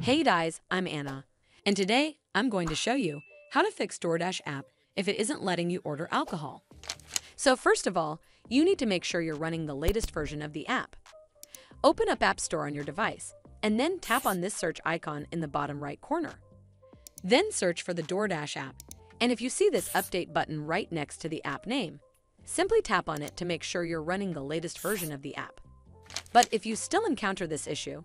Hey guys, I'm Anna, and today I'm going to show you how to fix DoorDash app if it isn't letting you order alcohol. So first of all, you need to make sure you're running the latest version of the app. Open up App Store on your device, and then tap on this search icon in the bottom right corner. Then search for the DoorDash app, and if you see this update button right next to the app name, simply tap on it to make sure you're running the latest version of the app. But if you still encounter this issue,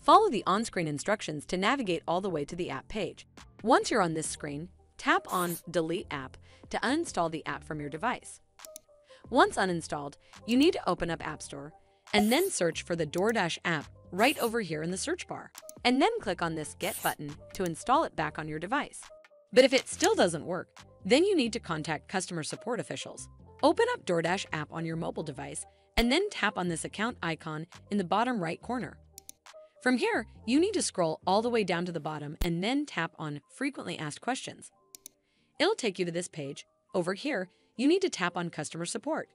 Follow the on-screen instructions to navigate all the way to the app page. Once you're on this screen, tap on Delete App to uninstall the app from your device. Once uninstalled, you need to open up App Store and then search for the DoorDash app right over here in the search bar, and then click on this Get button to install it back on your device. But if it still doesn't work, then you need to contact customer support officials. Open up DoorDash app on your mobile device and then tap on this account icon in the bottom right corner. From here, you need to scroll all the way down to the bottom and then tap on Frequently Asked Questions. It'll take you to this page. Over here, you need to tap on Customer Support.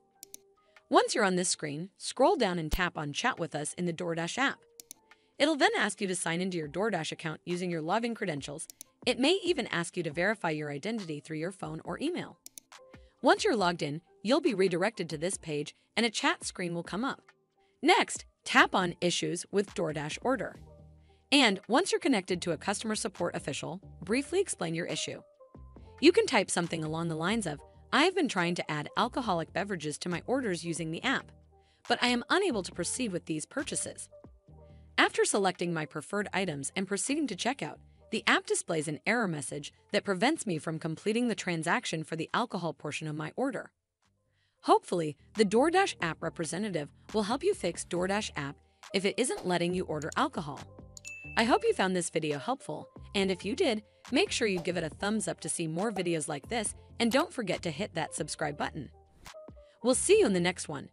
Once you're on this screen, scroll down and tap on Chat with Us in the DoorDash app. It'll then ask you to sign into your DoorDash account using your login credentials. It may even ask you to verify your identity through your phone or email. Once you're logged in, you'll be redirected to this page and a chat screen will come up. Next, Tap on Issues with DoorDash Order. And once you're connected to a customer support official, briefly explain your issue. You can type something along the lines of, I have been trying to add alcoholic beverages to my orders using the app, but I am unable to proceed with these purchases. After selecting my preferred items and proceeding to checkout, the app displays an error message that prevents me from completing the transaction for the alcohol portion of my order. Hopefully, the DoorDash app representative will help you fix DoorDash app if it isn't letting you order alcohol. I hope you found this video helpful, and if you did, make sure you give it a thumbs up to see more videos like this and don't forget to hit that subscribe button. We'll see you in the next one.